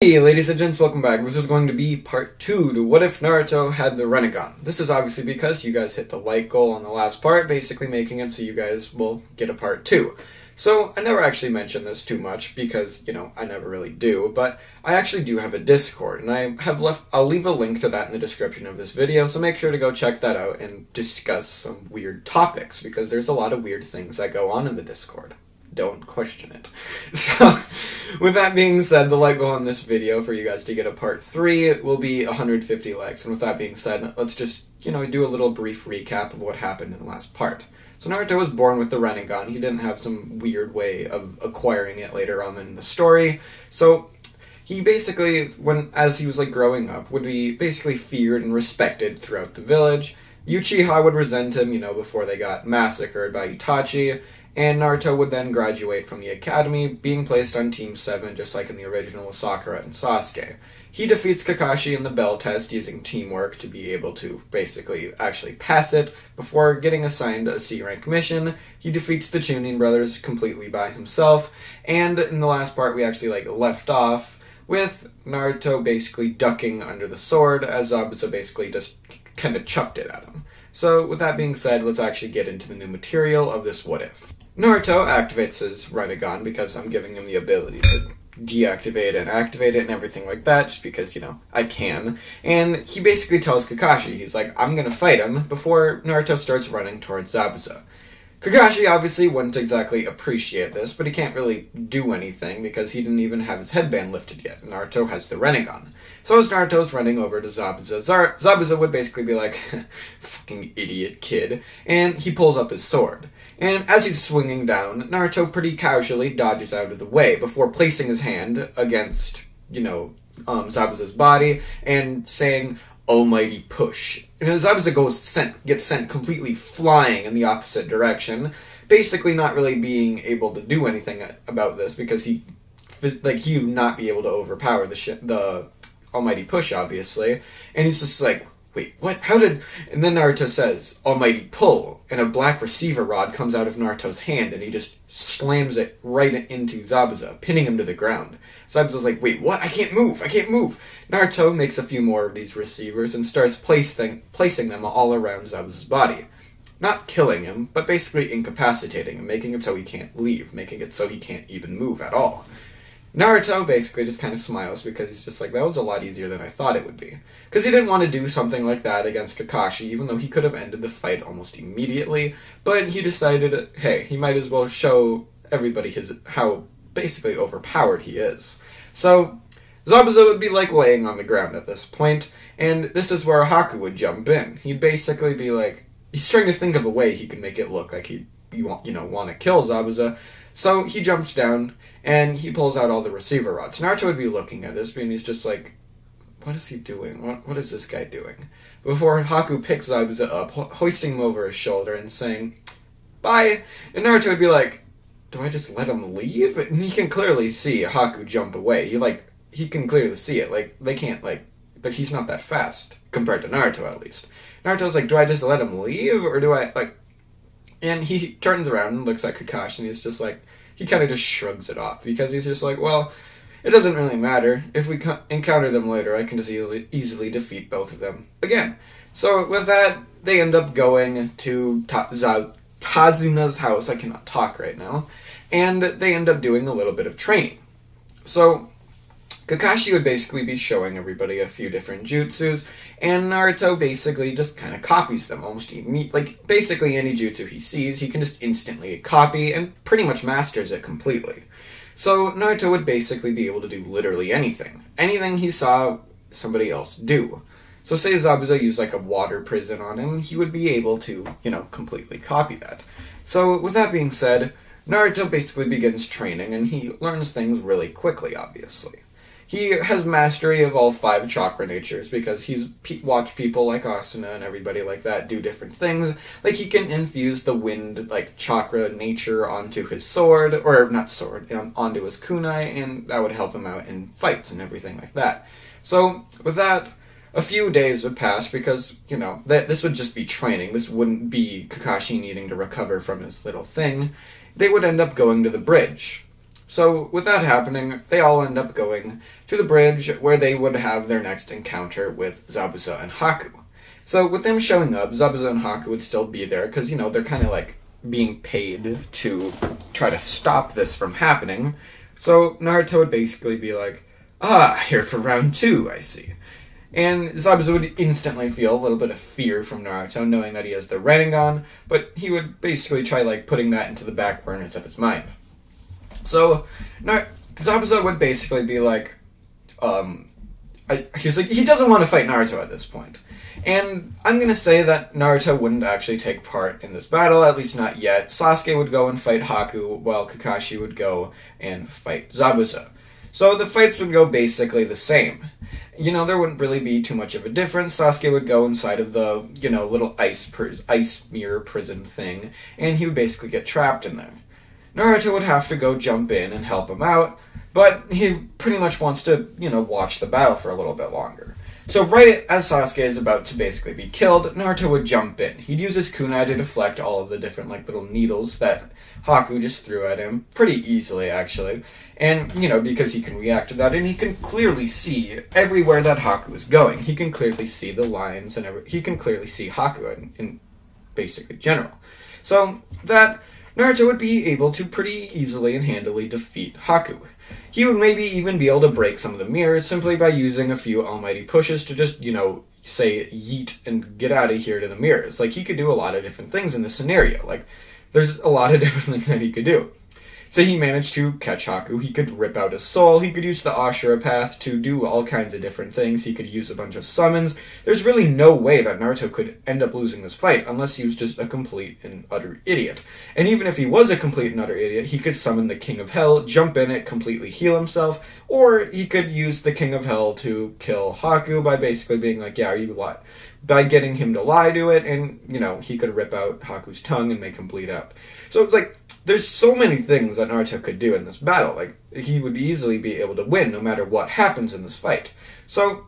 Hey ladies and gents, welcome back. This is going to be part 2 to What If Naruto Had the Rinnegan. This is obviously because you guys hit the like goal on the last part, basically making it so you guys will get a part 2. So, I never actually mentioned this too much because, you know, I never really do, but I actually do have a Discord, and I have left, I'll leave a link to that in the description of this video, so make sure to go check that out and discuss some weird topics, because there's a lot of weird things that go on in the Discord don't question it. So, with that being said, the like goal on this video for you guys to get a part 3 will be 150 likes. And with that being said, let's just, you know, do a little brief recap of what happened in the last part. So Naruto was born with the Rinnegan. He didn't have some weird way of acquiring it later on in the story. So he basically, when as he was like growing up, would be basically feared and respected throughout the village. Uchiha would resent him, you know, before they got massacred by Itachi, and Naruto would then graduate from the academy, being placed on Team 7 just like in the original with Sakura and Sasuke. He defeats Kakashi in the bell test using teamwork to be able to basically actually pass it. Before getting assigned a C rank mission, he defeats the Chunin brothers completely by himself. And in the last part, we actually like left off with Naruto basically ducking under the sword as Zabuza basically just kind of chucked it at him. So, with that being said, let's actually get into the new material of this what if. Naruto activates his Rinnegan because I'm giving him the ability to deactivate and activate it and everything like that, just because, you know, I can. And he basically tells Kakashi, he's like, I'm gonna fight him before Naruto starts running towards Zabuza. Kakashi obviously wouldn't exactly appreciate this, but he can't really do anything because he didn't even have his headband lifted yet. Naruto has the Rinnegan. So as Naruto's running over to Zabuza, Zar- Zabuza would basically be like, fucking idiot kid, and he pulls up his sword. And as he's swinging down, Naruto pretty casually dodges out of the way before placing his hand against, you know, um, Zabuza's body and saying, Almighty push. And Zabuza goes sent gets sent completely flying in the opposite direction, basically not really being able to do anything about this because he, like, he would not be able to overpower the the Almighty push, obviously. And he's just like, wait, what? How did. And then Naruto says, Almighty pull, and a black receiver rod comes out of Naruto's hand, and he just slams it right into Zabuza, pinning him to the ground. Zabuza's like, wait, what? I can't move, I can't move. Naruto makes a few more of these receivers and starts placing, placing them all around Zabuza's body. Not killing him, but basically incapacitating him, making it so he can't leave, making it so he can't even move at all. Naruto basically just kind of smiles because he's just like, that was a lot easier than I thought it would be. Because he didn't want to do something like that against Kakashi, even though he could have ended the fight almost immediately. But he decided, hey, he might as well show everybody his how basically overpowered he is. So, Zabuza would be like laying on the ground at this point, and this is where Haku would jump in. He'd basically be like, he's trying to think of a way he could make it look like he, you want, you know, want to kill Zabuza. So he jumps down and he pulls out all the receiver rods. Naruto would be looking at this, and he's just like, "What is he doing? What what is this guy doing?" Before Haku picks Zabuza up, ho- hoisting him over his shoulder and saying, "Bye," and Naruto would be like, "Do I just let him leave?" And he can clearly see Haku jump away. He like he can clearly see it. Like they can't like, but he's not that fast compared to Naruto at least. Naruto's like, "Do I just let him leave, or do I like?" And he turns around and looks at Kakashi, and he's just like he kind of just shrugs it off because he's just like, well, it doesn't really matter. If we co- encounter them later, I can just easily, defeat both of them again. So with that, they end up going to Ta- Tazuna's house. I cannot talk right now, and they end up doing a little bit of training. So Kakashi would basically be showing everybody a few different jutsus, and Naruto basically just kind of copies them almost immediately. Like, basically any jutsu he sees, he can just instantly copy and pretty much masters it completely. So, Naruto would basically be able to do literally anything. Anything he saw somebody else do. So, say Zabuza used like a water prison on him, he would be able to, you know, completely copy that. So, with that being said, Naruto basically begins training and he learns things really quickly, obviously he has mastery of all five chakra natures because he's pe- watched people like Asuma and everybody like that do different things. Like he can infuse the wind like chakra nature onto his sword or not sword um, onto his kunai, and that would help him out in fights and everything like that. So with that. A few days would pass because, you know, that this would just be training. This wouldn't be Kakashi needing to recover from his little thing. They would end up going to the bridge So, with that happening, they all end up going to the bridge where they would have their next encounter with Zabuza and Haku. So, with them showing up, Zabuza and Haku would still be there because, you know, they're kind of like being paid to try to stop this from happening. So, Naruto would basically be like, Ah, here for round two, I see. And Zabuza would instantly feel a little bit of fear from Naruto, knowing that he has the Rinnegan, but he would basically try like putting that into the back burners of his mind. So, Nar- Zabuza would basically be like, um, I, he's like he doesn't want to fight Naruto at this point. And I'm gonna say that Naruto wouldn't actually take part in this battle, at least not yet. Sasuke would go and fight Haku, while Kakashi would go and fight Zabuza. So the fights would go basically the same. You know, there wouldn't really be too much of a difference. Sasuke would go inside of the, you know, little ice pr- ice mirror prison thing, and he would basically get trapped in there. Naruto would have to go jump in and help him out, but he pretty much wants to, you know, watch the battle for a little bit longer. So right as Sasuke is about to basically be killed, Naruto would jump in. He'd use his kunai to deflect all of the different like little needles that Haku just threw at him pretty easily actually. And, you know, because he can react to that and he can clearly see everywhere that Haku is going. He can clearly see the lines and every, he can clearly see Haku in, in basically general. So that Naruto would be able to pretty easily and handily defeat Haku. He would maybe even be able to break some of the mirrors simply by using a few almighty pushes to just, you know, say yeet and get out of here to the mirrors. Like he could do a lot of different things in this scenario. Like there's a lot of different things that he could do. Say he managed to catch Haku, he could rip out his soul, he could use the Ashura path to do all kinds of different things, he could use a bunch of summons. There's really no way that Naruto could end up losing this fight unless he was just a complete and utter idiot. And even if he was a complete and utter idiot, he could summon the King of Hell, jump in it, completely heal himself, or he could use the King of Hell to kill Haku by basically being like, yeah, you lie. By getting him to lie to it, and, you know, he could rip out Haku's tongue and make him bleed out. So it's like, there's so many things that Naruto could do in this battle. Like he would easily be able to win no matter what happens in this fight. So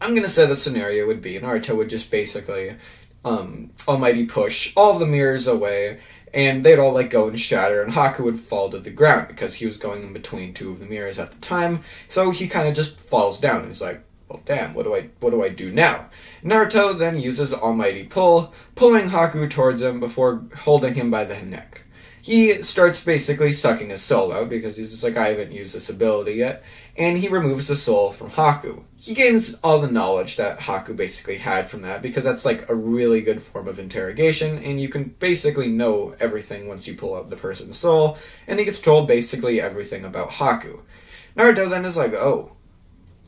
I'm gonna say the scenario would be Naruto would just basically um, almighty push all the mirrors away and they'd all like go and shatter and Haku would fall to the ground because he was going in between two of the mirrors at the time. So he kind of just falls down he's like, well damn, what do I what do I do now? Naruto then uses almighty pull, pulling Haku towards him before holding him by the neck he starts basically sucking his soul out because he's just like, I haven't used this ability yet. And he removes the soul from Haku. He gains all the knowledge that Haku basically had from that because that's like a really good form of interrogation, and you can basically know everything once you pull out the person's soul, and he gets told basically everything about Haku. Naruto then is like, oh,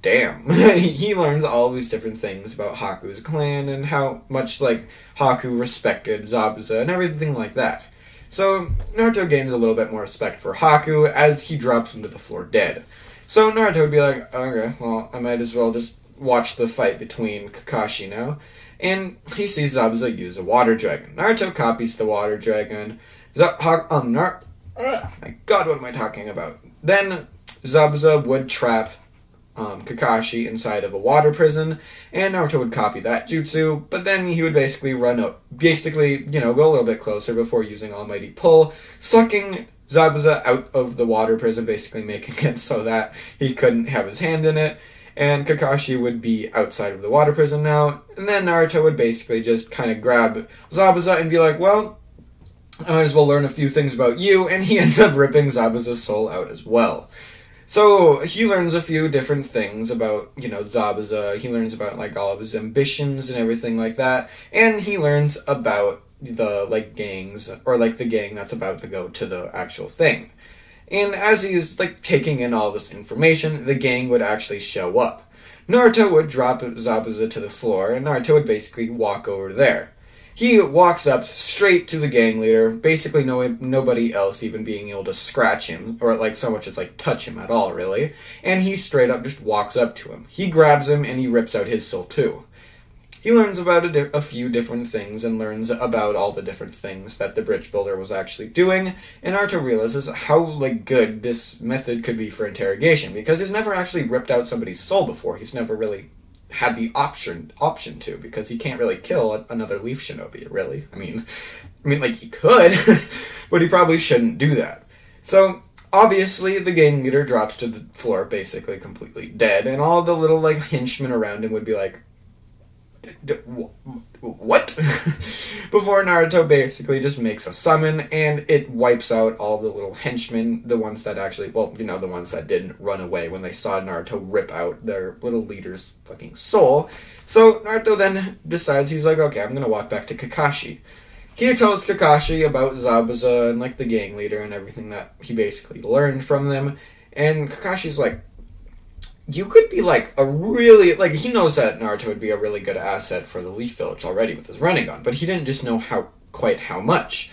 damn. he learns all these different things about Haku's clan and how much like Haku respected Zabuza and everything like that. So Naruto gains a little bit more respect for Haku as he drops him to the floor dead. So Naruto would be like, okay, well, I might as well just watch the fight between Kakashi now. And he sees Zabuza use a water dragon. Naruto copies the water dragon. Z- ha- um, Nar- Ugh, my god, what am I talking about? Then Zabuza would trap um, Kakashi inside of a water prison, and Naruto would copy that jutsu, but then he would basically run up, basically, you know, go a little bit closer before using Almighty Pull, sucking Zabuza out of the water prison, basically making it so that he couldn't have his hand in it, and Kakashi would be outside of the water prison now, and then Naruto would basically just kind of grab Zabuza and be like, well, I might as well learn a few things about you, and he ends up ripping Zabuza's soul out as well. So he learns a few different things about, you know, Zabuza. He learns about like all of his ambitions and everything like that. And he learns about the like gangs or like the gang that's about to go to the actual thing. And as he's like taking in all this information, the gang would actually show up. Naruto would drop Zabuza to the floor, and Naruto would basically walk over there. He walks up straight to the gang leader, basically no nobody else even being able to scratch him or like so much as like touch him at all, really. And he straight up just walks up to him. He grabs him and he rips out his soul too. He learns about a, a, few different things and learns about all the different things that the bridge builder was actually doing. And Naruto realizes how like good this method could be for interrogation because he's never actually ripped out somebody's soul before. He's never really had the option option to because he can't really kill another leaf shinobi really. I mean i mean like he could but he probably shouldn't do that. So obviously the gang leader drops to the floor basically completely dead and all the little like henchmen around him would be like what? Before Naruto basically just makes a summon and it wipes out all the little henchmen, the ones that actually, well, you know, the ones that didn't run away when they saw Naruto rip out their little leader's fucking soul. So Naruto then decides he's like, okay, I'm gonna walk back to Kakashi. He tells Kakashi about Zabuza and like the gang leader and everything that he basically learned from them. And Kakashi's like, you could be like a really like he knows that Naruto would be a really good asset for the Leaf Village already with his Rinnegan, but he didn't just know how quite how much.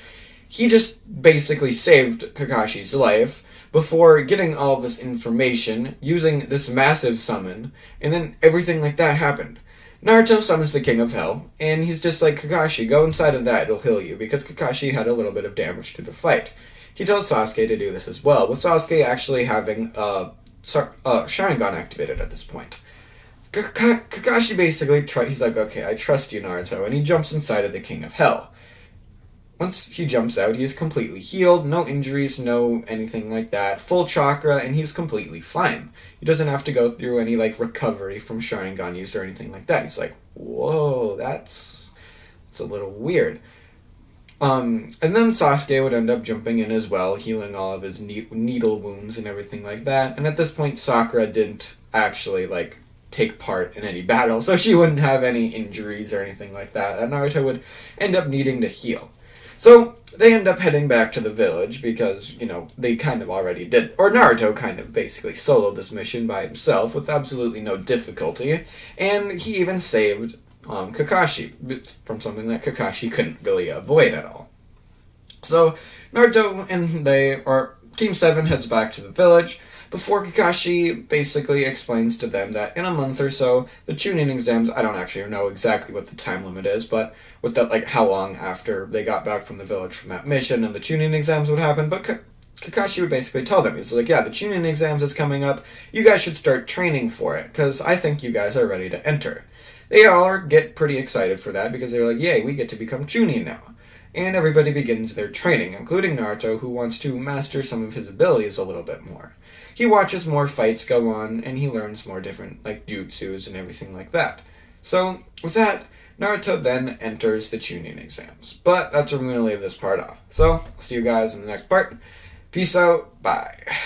He just basically saved Kakashi's life before getting all this information using this massive summon, and then everything like that happened. Naruto summons the King of Hell, and he's just like, Kakashi, go inside of that, it'll heal you, because Kakashi had a little bit of damage to the fight. He tells Sasuke to do this as well, with Sasuke actually having a Sar- uh, activated at this point. Kakashi basically try- he's like, okay, I trust you, Naruto, and he jumps inside of the King of Hell. Once he jumps out, he is completely healed, no injuries, no anything like that, full chakra, and he's completely fine. He doesn't have to go through any like recovery from Sharingan use or anything like that. He's like, whoa, that's that's a little weird. Um, and then Sasuke would end up jumping in as well, healing all of his ne- needle wounds and everything like that. And at this point, Sakura didn't actually like take part in any battle, so she wouldn't have any injuries or anything like that. And Naruto would end up needing to heal. So they end up heading back to the village because, you know, they kind of already did, or Naruto kind of basically soloed this mission by himself with absolutely no difficulty, and he even saved um, Kakashi from something that Kakashi couldn't really avoid at all. So Naruto and they, or Team 7 heads back to the village before Kakashi basically explains to them that in a month or so, the Chunin exams, I don't actually know exactly what the time limit is, but with that, like, how long after they got back from the village from that mission and the Chunin exams would happen, but Kakashi would basically tell them, he's like, yeah, the Chunin exams is coming up, you guys should start training for it, because I think you guys are ready to enter. They all get pretty excited for that because they're like, yay, we get to become Chunin now. And everybody begins their training, including Naruto, who wants to master some of his abilities a little bit more. He watches more fights go on, and he learns more different, like, jutsus and everything like that. So, with that, Naruto then enters the Chunin exams. But that's where I'm going to leave this part off. So, I'll see you guys in the next part. Peace out. Bye.